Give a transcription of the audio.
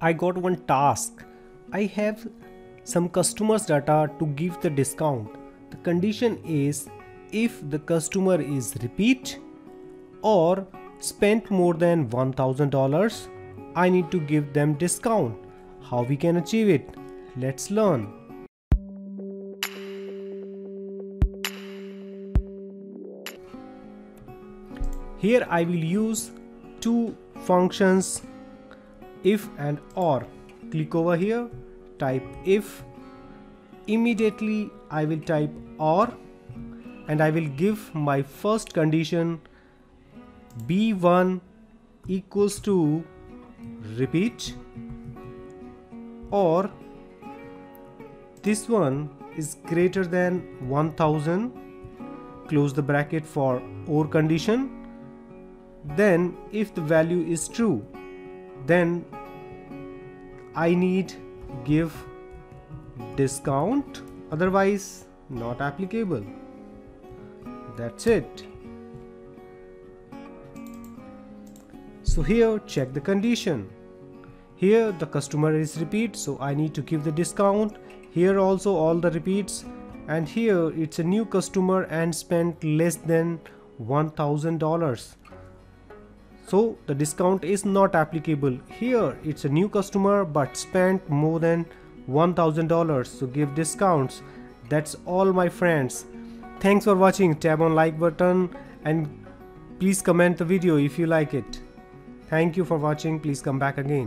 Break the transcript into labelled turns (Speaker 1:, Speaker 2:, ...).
Speaker 1: I got one task. I have some customers data to give the discount. The condition is if the customer is repeat or spent more than $1000 I need to give them discount. How we can achieve it? Let's learn. Here I will use two functions if and or. Click over here, type if. Immediately I will type or and I will give my first condition b1 equals to repeat or this one is greater than 1000 close the bracket for or condition then if the value is true then I need give discount otherwise not applicable. That's it. So here check the condition. Here the customer is repeat so I need to give the discount. Here also all the repeats. And here it's a new customer and spent less than $1000 so the discount is not applicable. Here it's a new customer but spent more than $1000 so give discounts. That's all my friends. Thanks for watching. Tap on like button and please comment the video if you like it. Thank you for watching. Please come back again